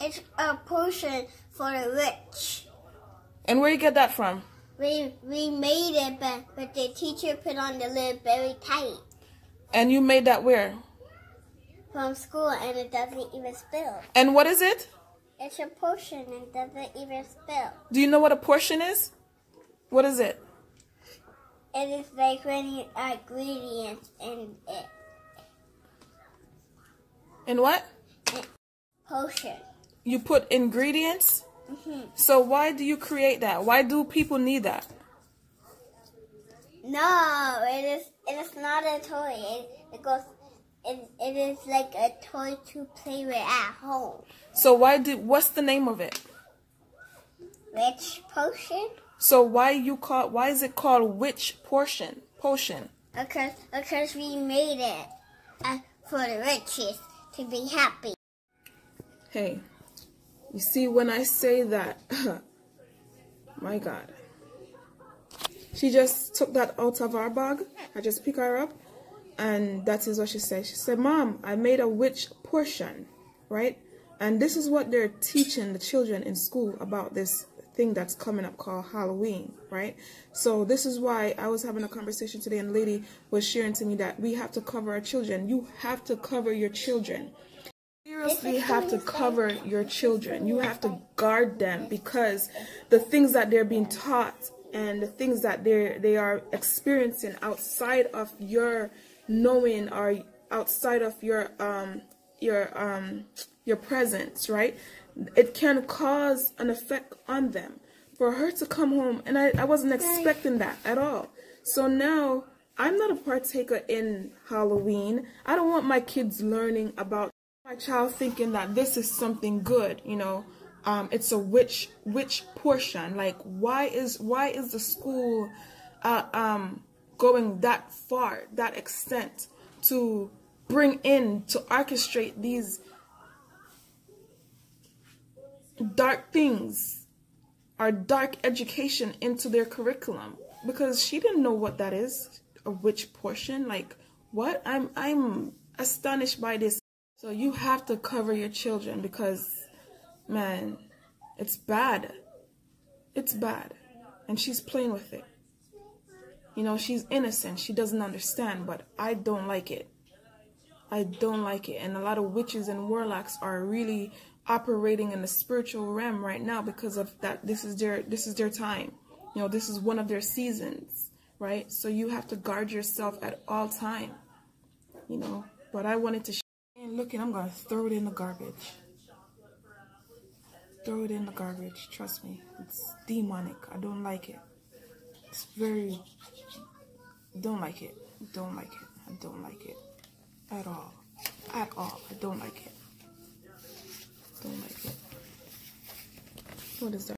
It's a potion for the rich. And where you get that from? We we made it, but but the teacher put on the lid very tight And you made that where? from school, and it doesn't even spill. And what is it? It's a potion and it doesn't even spill. Do you know what a portion is? What is it? It is like when you add ingredients in it. And what? Potion. You put ingredients? hmm So why do you create that? Why do people need that? No, it is. It is not a toy. It, it goes. It, it is like a toy to play with at home. So why do what's the name of it? Rich potion. So why you call why is it called witch portion? Potion. Because because we made it uh, for the riches to be happy. Hey, you see when I say that, my God. She just took that out of our bag. I just pick her up and that is what she said. She said, Mom, I made a witch portion, right? And this is what they're teaching the children in school about this thing that's coming up called Halloween, right? So this is why I was having a conversation today and lady was sharing to me that we have to cover our children. You have to cover your children seriously have to cover your children. You have to guard them because the things that they're being taught and the things that they they are experiencing outside of your knowing or outside of your um your um your presence, right? It can cause an effect on them. For her to come home and I, I wasn't expecting that at all. So now I'm not a partaker in Halloween. I don't want my kids learning about my child thinking that this is something good, you know. Um, it's a witch witch portion. Like why is why is the school uh, um, going that far, that extent to bring in to orchestrate these dark things or dark education into their curriculum because she didn't know what that is a witch portion like what i'm i'm astonished by this so you have to cover your children because man it's bad. It's bad. And she's playing with it. You know she's innocent. She doesn't understand but i don't like it. I don't like it. And a lot of witches and warlocks are really operating in the spiritual realm right now because of that. This is their this is their time. You know this is one of their seasons right? So you have to guard yourself at all time you know? But i wanted to and looking i'm gonna throw it in the garbage. Throw it in the garbage. Trust me it's demonic. I don't like it. It's very don't like it. Don't like it. I don't like it at all. At all. I don't like it. Don't like it. What is that?